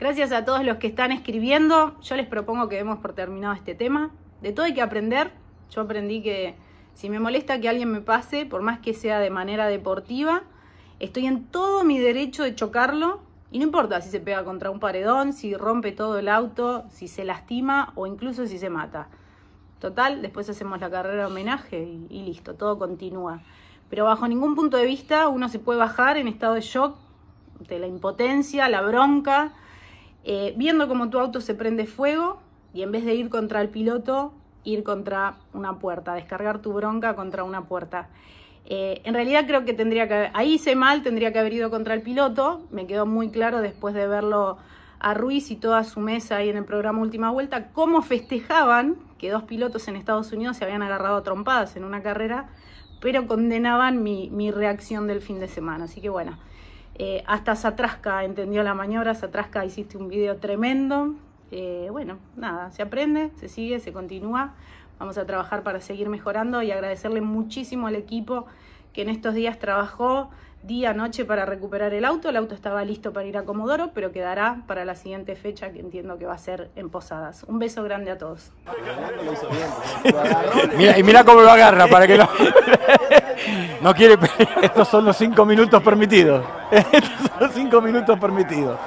Gracias a todos los que están escribiendo. Yo les propongo que demos por terminado este tema. De todo hay que aprender. Yo aprendí que si me molesta que alguien me pase, por más que sea de manera deportiva, estoy en todo mi derecho de chocarlo. Y no importa si se pega contra un paredón, si rompe todo el auto, si se lastima o incluso si se mata. Total, después hacemos la carrera de homenaje y, listo, todo continúa. Pero bajo ningún punto de vista uno se puede bajar en estado de shock de la impotencia, la bronca eh, viendo cómo tu auto se prende fuego y en vez de ir contra el piloto, ir contra una puerta, descargar tu bronca contra una puerta. Eh, en realidad creo que tendría que, ahí hice mal, tendría que haber ido contra el piloto, me quedó muy claro después de verlo a Ruiz y toda su mesa ahí en el programa Última Vuelta, cómo festejaban que dos pilotos en Estados Unidos se habían agarrado trompadas en una carrera, pero condenaban mi, mi reacción del fin de semana. Así que bueno, eh, hasta Satrasca entendió la maniobra, Satrasca hiciste un video tremendo. Eh, bueno, nada, se aprende, se sigue, se continúa. Vamos a trabajar para seguir mejorando y agradecerle muchísimo al equipo que en estos días trabajó día, noche para recuperar el auto. El auto estaba listo para ir a Comodoro, pero quedará para la siguiente fecha que entiendo que va a ser en Posadas. Un beso grande a todos. Y mira cómo lo agarra para que no... No quiere. Estos son los cinco minutos permitidos. Estos son los cinco minutos permitidos.